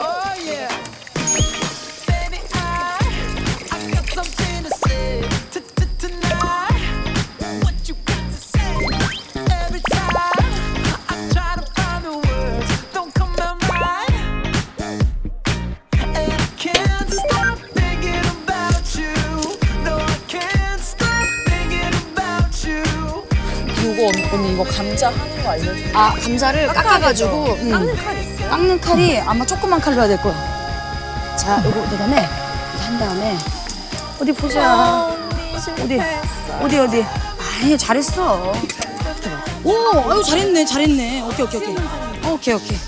Oh yeah. 언니 이거 감자 하는 거 알려줘. 아 감자를 깎아가지고 음. 깎는 칼 있어? 깎는 칼이 아마 조그만 칼로 해야 될 거야. 자, 요거 그다음에 한 다음에 어디 보자. 어디 어디 어디. 아니 잘했어. 오, 아유 잘했네, 잘했네. 오케이 오케이 오케이. 오케이 오케이.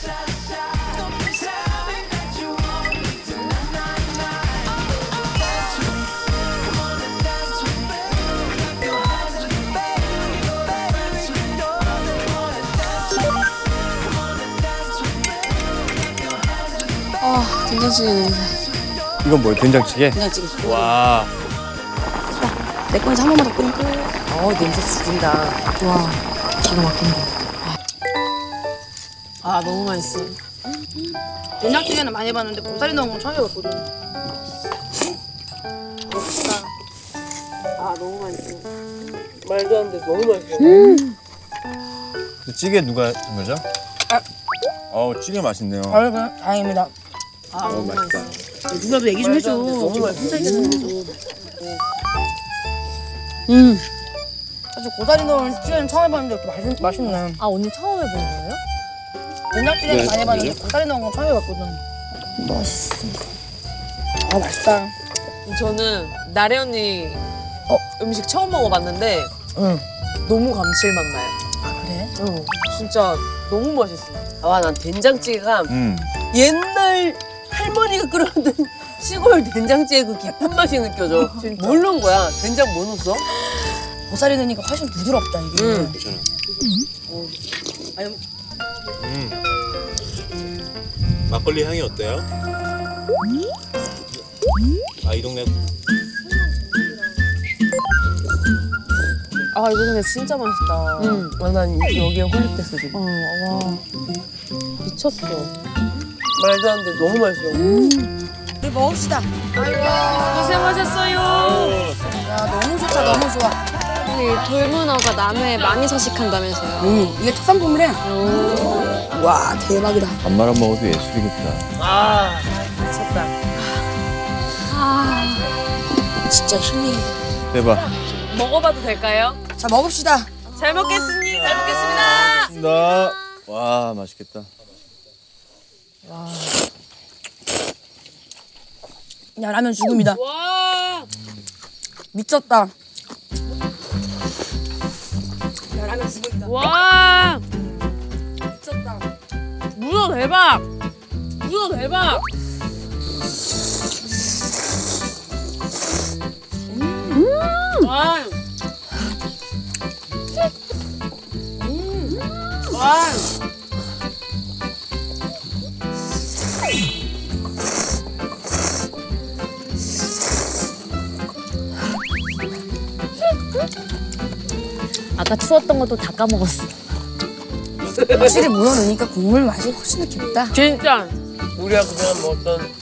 된장찌개 냄새. 이건 뭐야? 된장찌개? 된장찌개. 와. 내 거에서 한 번만 더 끓이고. 어 냄새 죽인다. 와, 기가 막힌다. 아 너무 맛있어. 된장찌개는 많이 봤는데 고사리 넣은 건 처음 해봤거든. 아 너무 맛있어. 말도 안 돼. 너무 맛있어. 그 찌개 누가 한 거죠? 아. 어우 찌개 맛있네요. 아유, 그래, 다행입니다. 아 너무 맛있어. 누나도 얘기 좀 해줘. 너무 맛있어. 음. 사실 고사리 넣은 찌개는 처음 해봤는데 이렇게 맛있, 맛있네. 아 언니 처음 해본 거예요? 된장찌개는 많이 해봤는데 고사리 넣은 건 처음 해봤거든. 맛있어. 아, 맛있다. 저는 나래 언니 어, 음식 처음 먹어봤는데 응. 너무 감칠맛 나요. 아, 그래? 응. 진짜 너무 맛있어. 아, 난 된장찌개가 음. 옛날 할머니가 끓여놓은 시골 된장찌개 그 깊은 맛이 느껴져. 뭘 넣은 거야? 된장 뭐 넣었어? 고사리 넣으니까 훨씬 부드럽다, 이게. 응. 막걸리 향이 어때요? 아 이 동네 아 이거 근데 진짜 맛있다. 응. 아, 난 여기에 홀릭됐어, 지금. 어, 와 미쳤어. 말도 안 돼. 너무 맛있어. 우리 먹읍시다. 고생하셨어요. 야, 너무 좋다, 너무 좋아. 이 돌문어가 남해에 많이 서식한다면서요. 음, 이게 특산품이래. 와, 대박이다. 밥 말아 먹어도 예술이겠다. 아, 미쳤다. 진짜 힐링이 대박. 먹어봐도 될까요? 자, 먹읍시다. 잘 먹겠습니다. 잘 먹겠습니다. 나. 와 맛있겠다. 야, 라면 죽음이다. 와. 미쳤다. 와. 미쳤다. 문어 대박. 문어 대박. 음. 와. 음. 와. 아까 추웠던 것도 다 까먹었어. 확실히 문어 넣으니까 국물 맛이 훨씬 더 깊다. 진짜. 우리가 그동안 먹었던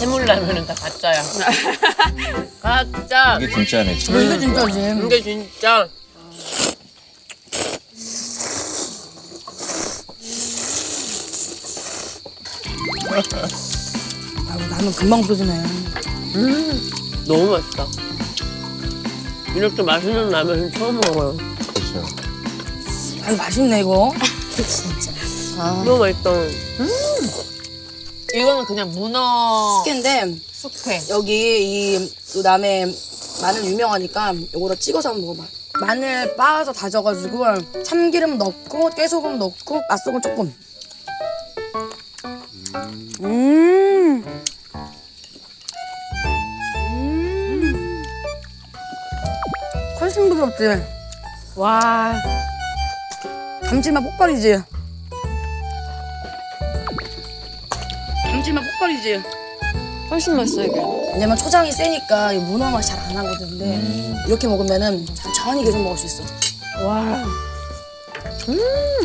해물라면은 다 가짜야. 가짜. 이게 진짜네. 이게 진짜지. 이게 진짜. 아유, 라면 금방 부러지네. 너무 맛있다. 이렇게 맛있는 라면은 처음 먹어요. 아유, 맛있네, 이거. 진짜. 너무 맛있다. 이거는 그냥 문어 숙회인데, 숙회. 여기 이, 또 남해 마늘 유명하니까 요거를 찍어서 한번 먹어봐. 마늘 빻아서 다져가지고 참기름 넣고 깨소금 넣고 맛소금 조금. 음. 음. 훨씬 부드럽지? 와. 감칠맛 폭발이지? 감칠맛 폭발이지? 훨씬 맛있어요, 이게. 왜냐면 초장이 세니까 이 문어 맛이 잘 안 나거든. 근데 이렇게 먹으면은 천천히 계속 먹을 수 있어. 와.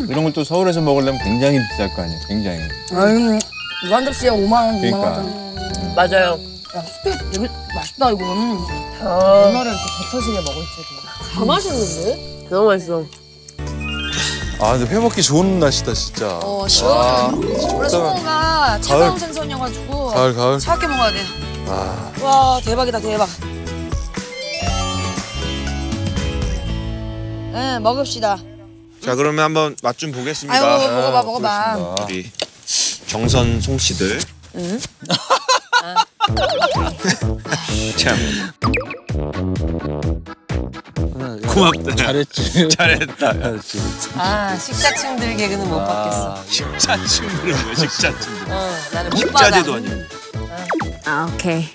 이런 걸 또 서울에서 먹으려면 굉장히 비쌀 거 아니에요. 굉장히. 아유, 이거 한 접시에 5만 원, 6만 그러니까. 원. 맞아요. 야, 스테이크 되게 맛있다, 이거. 음. 아, 이거를 이렇게 배 터지게 먹을 줄이야. 다 맛있는데? 너무 맛있어. 아 근데 회 먹기 좋은 날씨다 진짜. 어, 시원해. 원래 송어가 차가운 생선이어가지고 가을 가을. 차갑게 먹어야 돼. 아 와, 대박이다, 대박. 네, 먹읍시다. 자 그러면 한번 맛 좀 보겠습니다. 아유, 먹어봐, 먹어봐. 우리 정선 송 씨들. 참 고맙다. 잘했지. 잘했다. 아, 식자층들 개그는 못 받겠어. 식자층들은 왜 식자층들? 어, 나는 못 받아. 식자재도 아니고. 아 오케이.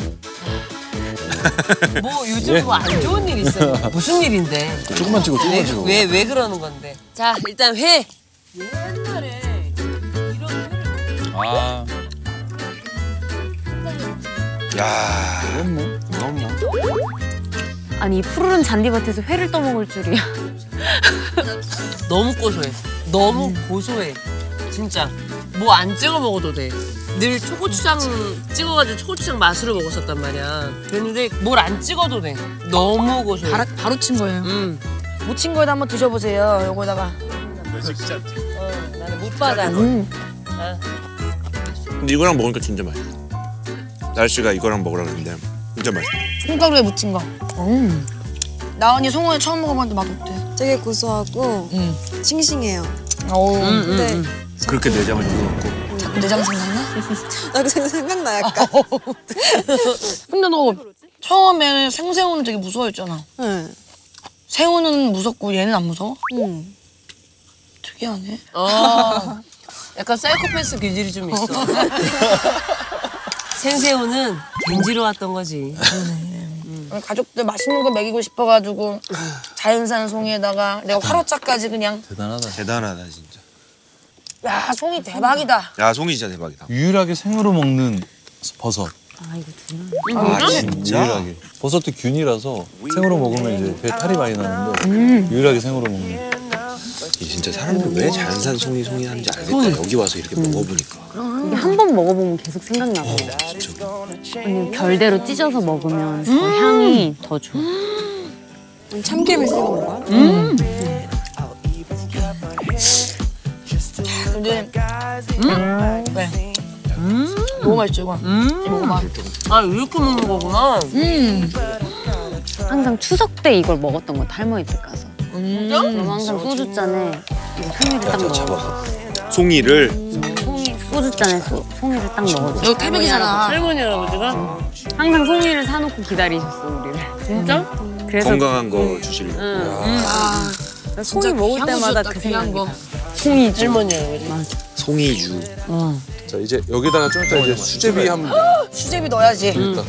뭐 요즘 뭐 안 좋은 일 있어요. 무슨 일인데? 조금만 찍어 조금만 왜, 찍어. 왜, 왜 그러는 건데? 자, 일단 회. 옛날에 이런 회를 아, 야 이건 뭐. 이건 뭐. 아니 이 푸르른 잔디밭에서 회를 떠먹을 줄이야. 너무 고소해. 너무 고소해. 진짜. 뭐 안 찍어 먹어도 돼. 늘 초고추장 찍어가지고 초고추장 맛으로 먹었었단 말이야. 그랬는데 뭘 안 찍어도 돼. 너무 고소해. 바로, 바로 친 거예요. 음. 무친 거에다 한번 드셔보세요. 요거다가. 어, 나는 못 받아. 근데 이거랑 먹으니까 진짜 맛있어. 날씨가 이거랑 먹으라 그랬는데 진짜 맛있어. 콩가루에 묻힌 거. 음. 나은이 송어회 처음 먹어봤는데 맛없대. 되게 고소하고 싱싱해요. 오. 음, 근데 음, 그렇게 내장을 집어넣고. 자꾸 내장 생각나? 나그 생각나 약간. 근데 너 처음에 생새우는 되게 무서워했잖아. 네. 새우는 무섭고 얘는 안 무서워? 음. 특이하네. 어. 약간 사이코패스 기질이 좀 있어. 생새우는 겐지로 왔던 거지. 가족들 맛있는 거 먹이고 싶어가지고 자연산 송이에다가 내가 화로짜까지 그냥 대단하다. 대단하다 진짜. 야 송이 대박이다. 야 송이 진짜 대박이다. 유일하게 생으로 먹는 버섯. 아 진짜? 유일하게. 버섯도 균이라서 생으로 먹으면 이제 배 탈이 많이 나는데 유일하게 생으로 먹는. 이 진짜 사람들 왜 자연산 송이 송이 하는지 알겠다. 여기 와서 이렇게 먹어보니까. 이게 한 번 먹어보면 계속 생각나. 고 진짜. 아니 별대로 찢어서 먹으면 더 향이 더 좋아. 참기름을 찍어 먹어요? 근데 음. 네. 너무 맛있죠 이거. 먹어봐. 아 이렇게 먹는 거구나. 항상 추석 때 이걸 먹었던 것 같아 할머니 집 가서. 그럼 항상 소주잔에 이거 송이를 딱 넣어. 송이를 송이 소주잔에 소, 송이를 딱 넣어. 여기 태백이잖아. 할머니 할아버지가 항상 송이를 사놓고 기다리셨어 우리를. 진짜? 그래서 건강한 거 주시려고. 나 송이 먹을 때마다 그 생각이 거. 나. 송이주. 할머니 할아버지. 송이주. 자 이제 여기다가 좀 이따 이제 수제비 한번 수제비 넣어야지. 일단.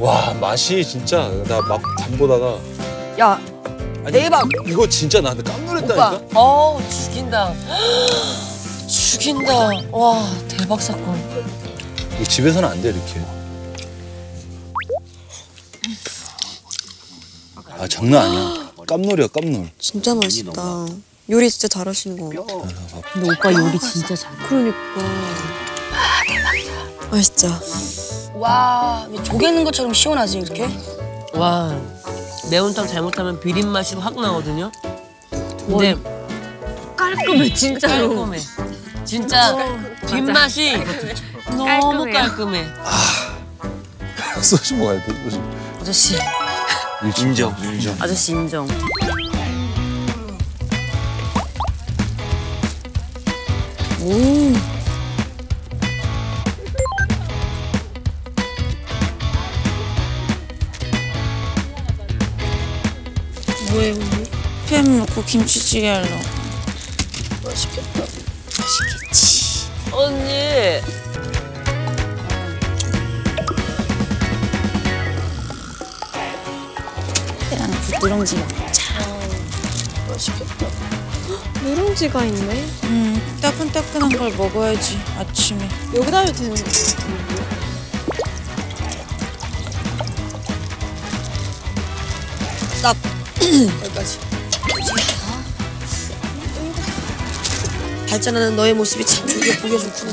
와 맛이 진짜 나 막 담보다가 야 대박. 이거 진짜 나한테 오빠. 깜놀했다니까. 어 죽인다. 죽인다. 와 대박 사건. 집에서는 안 돼 이렇게. 아 장난 아니야. 깜놀이야 깜놀. 진짜 맛있다. 요리 진짜 잘하시는 거. 근데 오빠 요리 진짜 잘해. 그러니까. 아 대박이다. 맛있죠. 와 조개는 것처럼 시원하지 이렇게? 와 매운탕 잘못하면 비린 맛이 확 나거든요. 근데 깔끔해 진짜로. 깔끔해. 진짜 뒷맛이 너무 깔끔해요. 깔끔해. 소주 먹어야 돼. 소주. 아저씨. 인정 인정. 아저씨 인정. 뭐해 우리? 햄 넣고 김치찌개 하려고. 맛있겠다. 언니. 나는 부드러운지 먹자. 맛있겠다. 누룽지가 있네. 음, 따끈따끈한 걸 먹어야지 아침에. 여기다 해도 되는 거. 스탑. 여기까지. 발전하는 너의 모습이 참 좋게 보기 좋구나.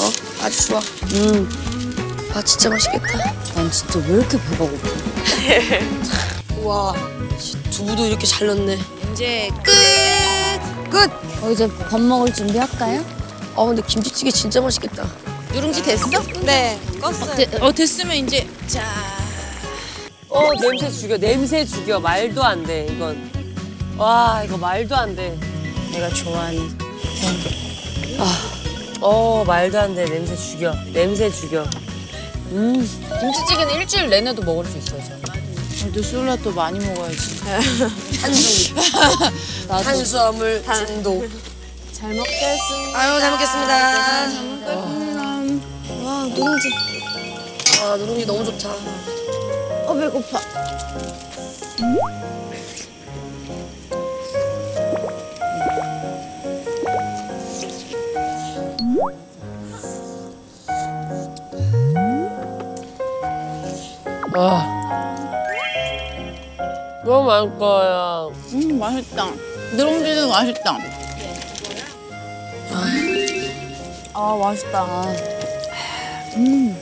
어? 아주 좋아. 음. 아 진짜 맛있겠다. 난 진짜 왜 이렇게 배가 고파? 와 두부도 이렇게 잘 넣네. 이제 끝. 끝. 어, 이제 밥 먹을 준비할까요? 아 근데 김치찌개 진짜 맛있겠다. 누룽지 됐어? 네, 껐어요. 어 됐으면 이제 자. 어 냄새 죽여 냄새 죽여 말도 안 돼 이건 와 이거 말도 안 돼 내가 좋아하는. 어 말도 안 돼 냄새 죽여 냄새 죽여 김치찌개는 일주일 내내도 먹을 수 있어요. 저는. 그래도 솔라또 많이 먹어야지. 탄수. 탄수화물 중독. 잘 먹겠습니다. 아유 잘 먹겠습니다. 와 누룽지. 와 누룽지 너무 좋다. 어 배고파. 너무 맛있을 거야 음 맛있다. 누룽지도 맛있다. 아 맛있다. 음. 음.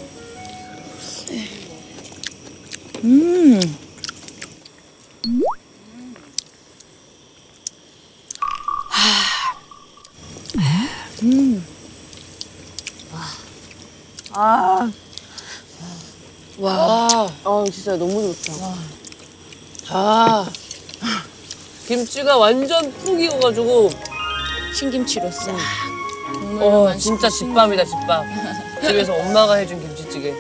와 아, 진짜 너무 좋다. 아. 김치가 완전 푹 익어가지고. 신김치로서. 어 진짜 집밥이다 집밥. 집에서 엄마가 해준 김치찌개.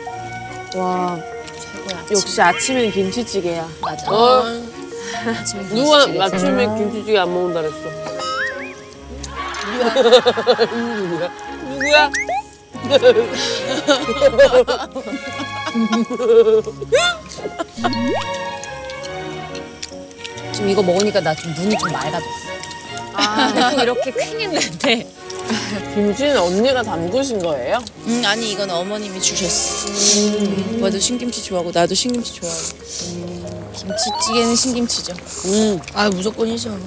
와. 역시 아침엔 김치찌개야. 맞아. 어? 누가 아침에 김치찌개 안 먹는다 그랬어? 누구야? 누구야 지금 이거 먹으니까 나 좀 눈이 좀 맑아졌어. 보통 이렇게 큰 있는데 김치는 언니가 담그신 거예요? 음 아니 이건 어머님이 주셨어. 음, 오빠도 신김치 좋아하고 나도 신김치 좋아하고. 김치찌개는 신김치죠. 음. 아 무조건이죠.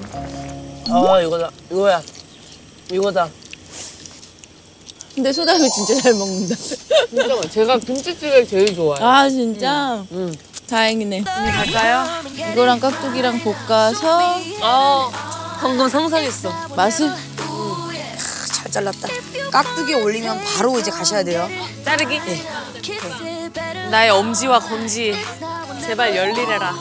아 이거다 이거야 이거다 근데 소담이 진짜 잘 먹는다. 진짜 제가 김치찌개 제일 좋아해요 아 진짜? 음. 다행이네. 갈까요? 이거랑 깍두기랑 볶아서 아 방금 상상했어 맛을 잘 잘랐다. 깍두기 올리면 바로 이제 가셔야 돼요. 자르기? 나의 엄지와 검지 제발 열일해라.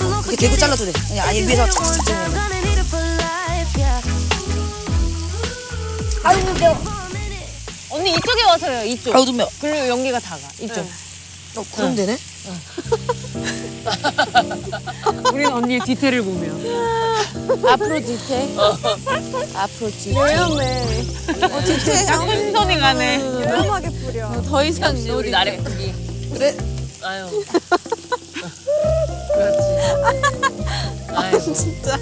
이렇게 대고 잘라도 돼. 그냥 아예 위에서 life, yeah. 아유 매워. 언니 이쪽에 와서요. 이쪽. 아유 매워. 그리고 연기가 다가. 이쪽. 어 그럼 되네. 우린 언니의 디테일을 보며. 앞으로 뒤태. 앞으로 뒤태. 요염해. 약간 신선이 가네. 요염하게 뿌려. 더 이상 우리. 나래 크기 그래. 아유 그렇지 아이고 진짜.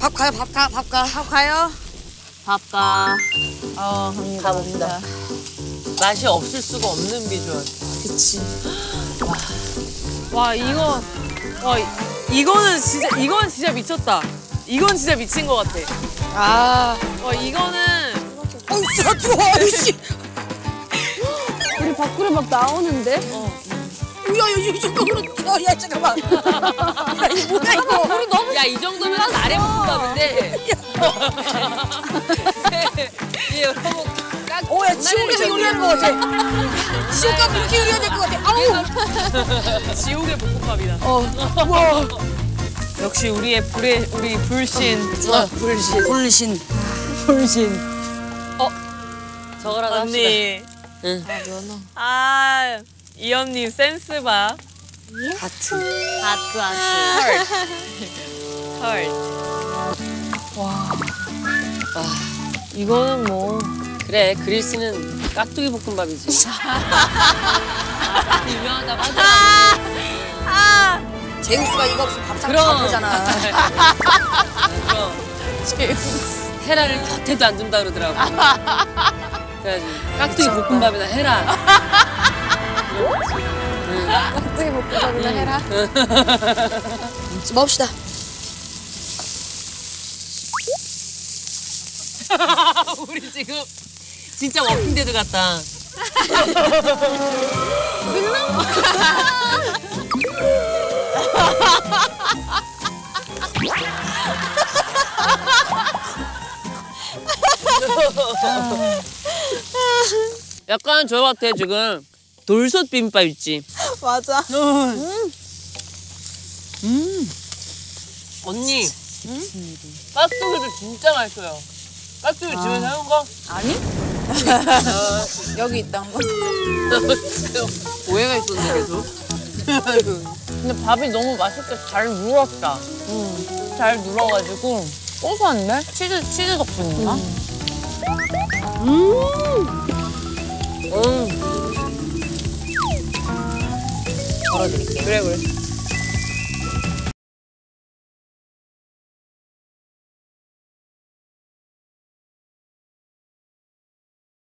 밥 가요 밥 가. 밥 가. 밥 가요. 밥 가 어 갑니다. 가봅니다. 맛이 없을 수가 없는 비주얼 와 이거 와 이- 이거는 진짜 이건 진짜 미쳤다. 이건 진짜 미친 것 같아. 아. 와 이거는 어우 씨 뜨거워. 아유 씨. 우리 밥그릇 막 나오는데? 야야 이거 잠깐만. 야 잠깐만. 야 이거 뭐야 이거. 야이 정도면 나래 볶음밥인데 얘 너무 깍 오야 지옥에서 요리한 거 같아. 지옥가 그렇게 요리해야 될 것 같아. 아우. 지옥의 볶음밥이다. 어. 와. 역시 우리의 불의 우리 불신. 어, 불신. 불신. 불신. 저거라도 합시다 언니. 응. 아, 이 언니 센스 봐. 하트. 하트 하트 헐. 이거는 뭐 그래 그리스는 깍두기 볶음밥이지 유명하다고 하더라 제우스가 이거 없으면 밥상. 다 보잖아. 그럼 헤라를 곁에도 안 둔다 그러더라고 그래가지고 깍두기 볶음밥에다 헤라 응. 어떻게 먹고 살이나 해라. 먹읍시다. 우리 지금 진짜 Walking Dead 같다. 약간 저 같아 지금 돌솥 비빔밥 있지. 맞아. 언니. 깍두기도 진짜 맛있어요. 깍두기 집에서 해온 거? 여기 있던 거. 오해가 있었네 계속. 근데 밥이 너무 맛있게 잘 눌었다. 잘 눌어가지고 고소한데? 치즈 치즈 덕분인가? 그래 그래.